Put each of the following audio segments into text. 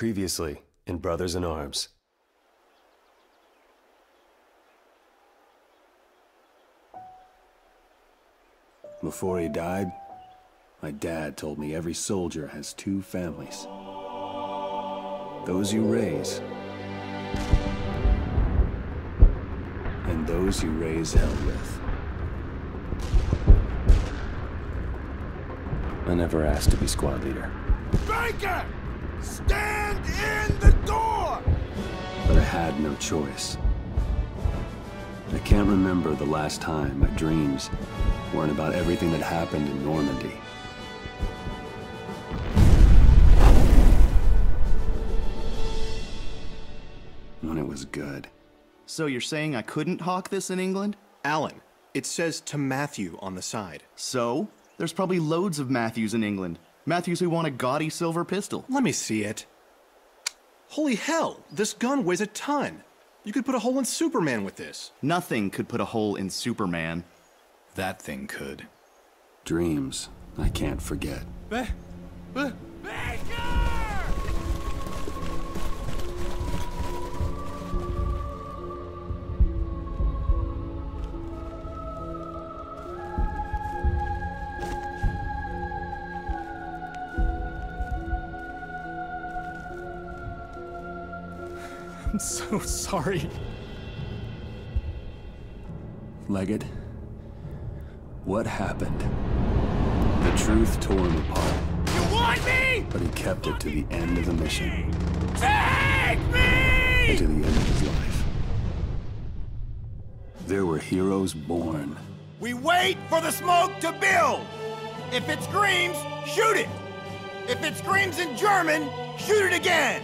Previously, in Brothers in Arms. Before he died, my dad told me every soldier has two families. Those you raise, and those you raise hell with. I never asked to be squad leader, Baker! Stand in the door! but I had no choice. I can't remember the last time my dreams weren't about everything that happened in Normandy. When it was good. So you're saying I couldn't hawk this in England? Alan, it says to Matthew on the side. So? There's probably loads of Matthews in England. Matthews who want a gaudy silver pistol. Let me see it. Holy hell, this gun weighs a ton. You could put a hole in Superman with this. Nothing could put a hole in Superman. That thing could. Dreams I can't forget. Eh, eh. I'm so sorry. Leggett, what happened? The truth tore him apart, You want me? but he kept it to the end of the mission, Take and me! to the end of his life. There were heroes born, We wait for the smoke to build. If it screams, shoot it. If it screams in German, shoot it again.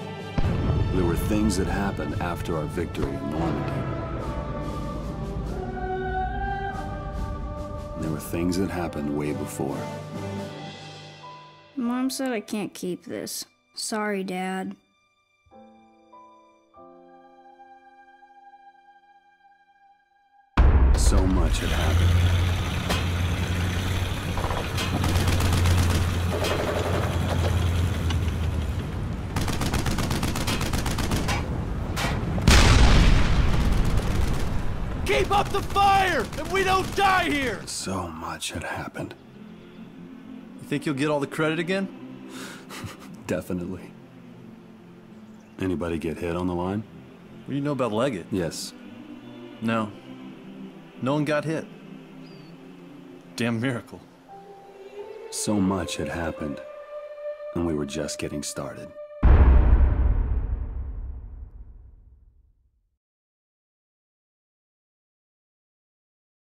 There were things that happened after our victory in Normandy. There were things that happened way before. Mom said I can't keep this. Sorry, Dad. So much had happened. Keep up the fire, and we don't die here! So much had happened. You think you'll get all the credit again? Definitely. Anybody get hit on the line? What do you know about Leggett? Yes. No. No one got hit. Damn miracle. So much had happened, and we were just getting started.